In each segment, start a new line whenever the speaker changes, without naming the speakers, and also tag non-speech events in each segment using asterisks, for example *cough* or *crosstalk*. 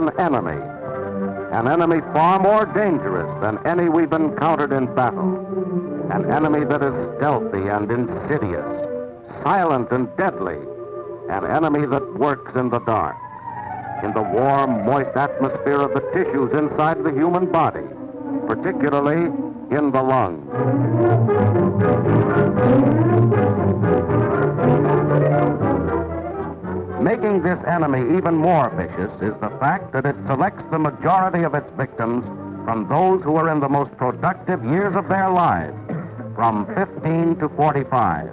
an enemy. An enemy far more dangerous than any we've encountered in battle. An enemy that is stealthy and insidious, silent and deadly. An enemy that works in the dark, in the warm, moist atmosphere of the tissues inside the human body, particularly in the lungs. Making this enemy even more vicious is the fact that it selects the majority of its victims from those who are in the most productive years of their lives, from 15 to 45.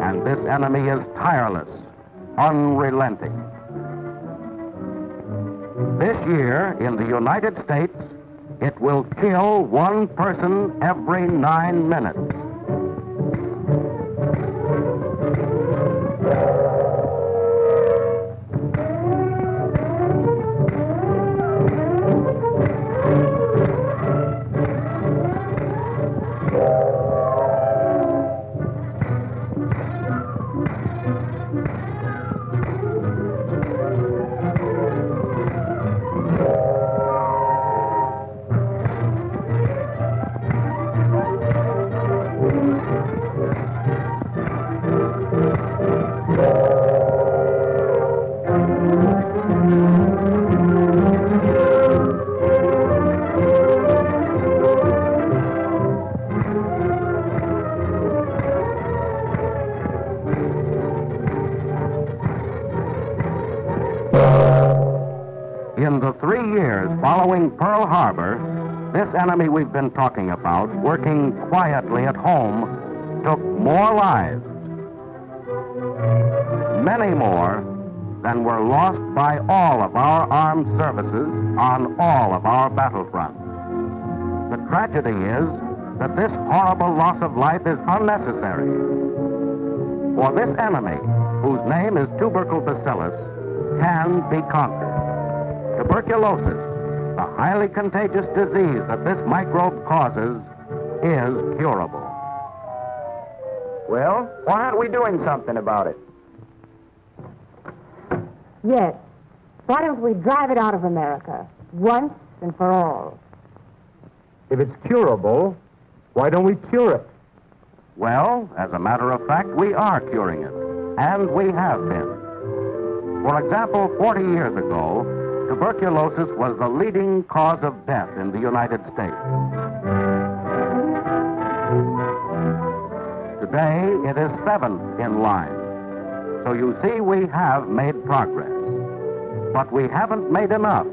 And this enemy is tireless, unrelenting. This year, in the United States, it will kill one person every nine minutes. Following Pearl Harbor, this enemy we've been talking about, working quietly at home, took more lives, many more than were lost by all of our armed services on all of our battlefronts. The tragedy is that this horrible loss of life is unnecessary. For this enemy, whose name is tubercle bacillus, can be conquered. Tuberculosis, the highly contagious disease that this microbe causes, is curable.
Well, why aren't we doing something about it?
Yes. Why don't we drive it out of America once and for all?
If it's curable, why don't we cure it?
Well, as a matter of fact, we are curing it, and we have been. For example, 40 years ago, tuberculosis was the leading cause of death in the United States. Today, it is seventh in line. So you see, we have made progress. But we haven't made enough,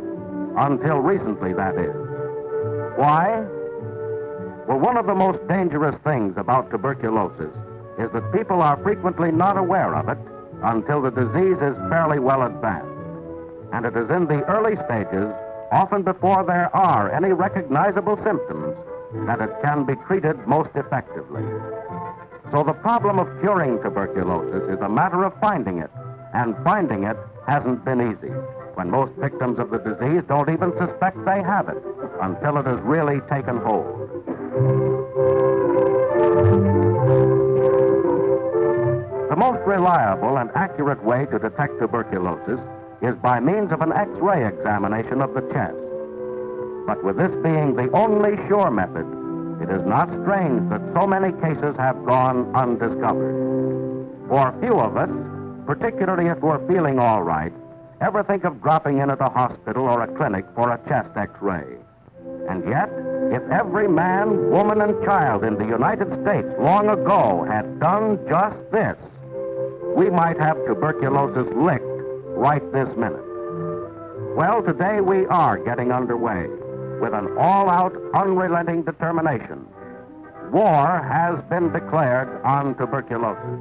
until recently, that is. Why? Well, one of the most dangerous things about tuberculosis is that people are frequently not aware of it until the disease is fairly well advanced. And it is in the early stages, often before there are any recognizable symptoms, that it can be treated most effectively. So the problem of curing tuberculosis is a matter of finding it, and finding it hasn't been easy when most victims of the disease don't even suspect they have it until it has really taken hold. The most reliable and accurate way to detect tuberculosis is by means of an X-ray examination of the chest. But with this being the only sure method, it is not strange that so many cases have gone undiscovered. For few of us, particularly if we're feeling all right, ever think of dropping in at a hospital or a clinic for a chest X-ray. And yet, if every man, woman, and child in the United States long ago had done just this, we might have tuberculosis licked right this minute. Well, today we are getting underway with an all out, unrelenting determination. War has been declared on tuberculosis.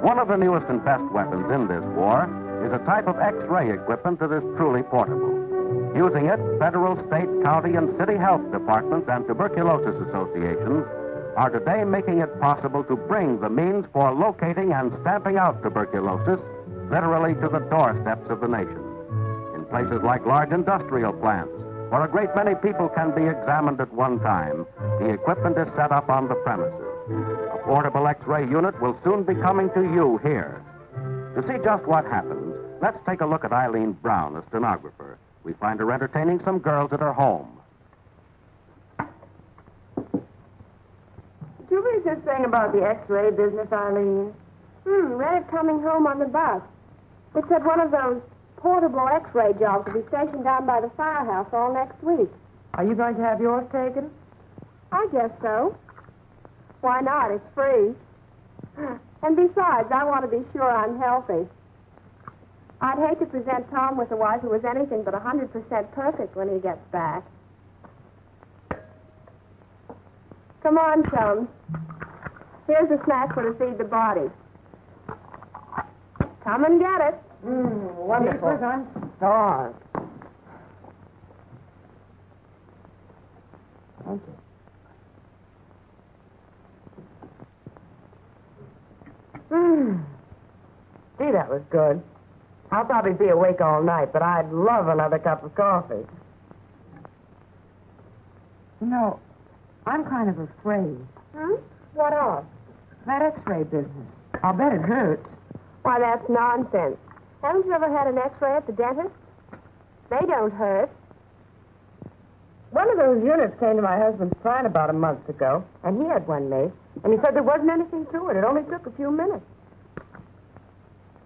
One of the newest and best weapons in this war is a type of X ray equipment that is truly portable. Using it, federal, state, county, and city health departments and tuberculosis associations are today making it possible to bring the means for locating and stamping out tuberculosis literally to the doorsteps of the nation. In places like large industrial plants, where a great many people can be examined at one time, the equipment is set up on the premises. A portable X-ray unit will soon be coming to you here. To see just what happens, let's take a look at Eileen Brown, a stenographer. We find her entertaining some girls at her home.
Did you read this thing about the X-ray business, Eileen?
Hmm, read it coming home on the bus. It said one of those portable X-ray jobs will be stationed down by the firehouse all next week.
Are you going to have yours taken?
I guess so. Why not? It's free. And besides, I want to be sure I'm healthy. I'd hate to present Tom with a wife who was anything but 100% perfect when he gets back. Come on, chums. Here's a snack for to feed the body. Come and get it.
Mmm, wonderful. I'm starved. Thank you. Mmm. Gee, that was good. I'll probably be awake all night, but I'd love another cup of coffee. You know, I'm kind of afraid.
Hmm? What of?
That x-ray business. I'll bet it hurts.
Why, that's nonsense. Haven't you ever had an x-ray at the dentist? They don't hurt.
One of those units came to my husband's plant about a month ago, and he had one made, and he said there wasn't anything to it. It only took a few minutes.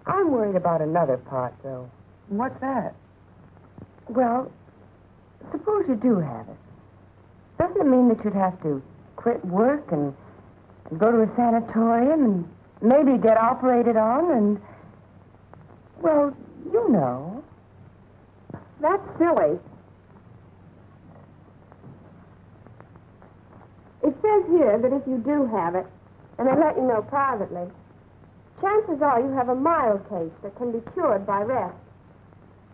I'm worried about another part, though. What's that? Well, suppose you do have it. Doesn't it mean that you'd have to quit work and, and go to a sanatorium and maybe get operated on and, well, you know.
That's silly. It says here that if you do have it, and they let you know privately, chances are you have a mild case that can be cured by rest.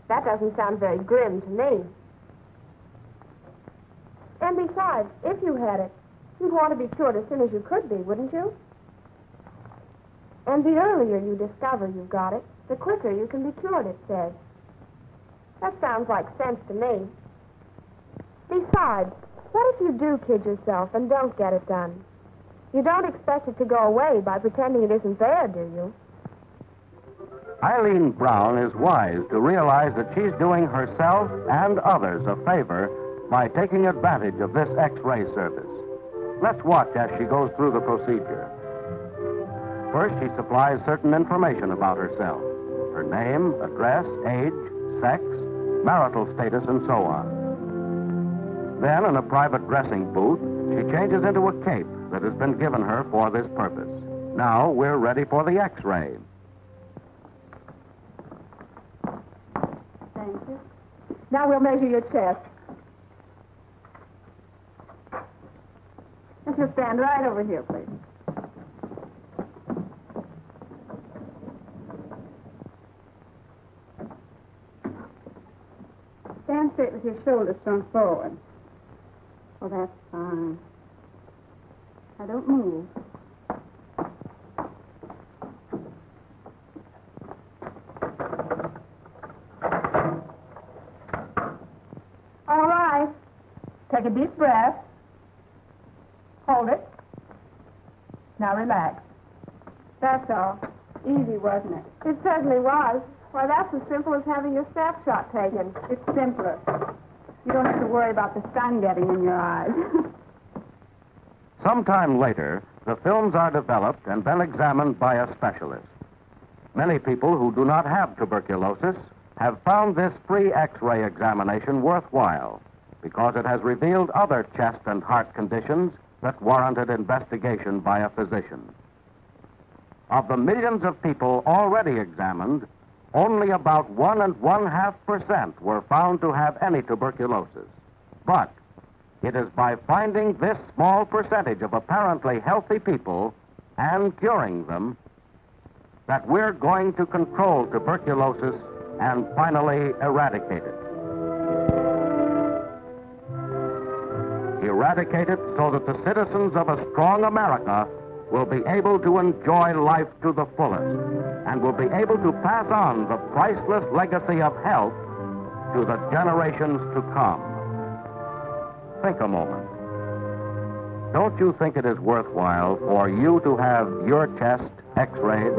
That doesn't sound very grim to me. And besides, if you had it, you'd want to be cured as soon as you could be, wouldn't you? And the earlier you discover you've got it, the quicker you can be cured, it says. That sounds like sense to me. Besides, what if you do kid yourself and don't get it done? You don't expect it to go away by pretending it isn't there, do you?
Eileen Brown is wise to realize that she's doing herself and others a favor by taking advantage of this X-ray service. Let's watch as she goes through the procedure. First, she supplies certain information about herself. Her name, address, age, sex, marital status, and so on. Then, in a private dressing booth, she changes into a cape that has been given her for this purpose. Now, we're ready for the X-ray.
Thank you. Now we'll measure your chest. If you'll stand right over here, please. Stand straight with your shoulders thrown forward. Oh, that's fine. Now don't move. All right. Take a deep breath. Hold it. Now relax. That's all. Easy, wasn't it? It certainly was. Why, that's as simple as having your snapshot taken. It's simpler. You don't have to worry about the sun getting in your eyes. *laughs*
Sometime later, the films are developed and then examined by a specialist. Many people who do not have tuberculosis have found this free X-ray examination worthwhile because it has revealed other chest and heart conditions that warranted investigation by a physician. Of the millions of people already examined, only about one and one half percent were found to have any tuberculosis. But it is by finding this small percentage of apparently healthy people and curing them that we're going to control tuberculosis and finally eradicate it. Eradicate it so that the citizens of a strong America will be able to enjoy life to the fullest and will be able to pass on the priceless legacy of health to the generations to come. Think a moment. Don't you think it is worthwhile for you to have your chest x rayed?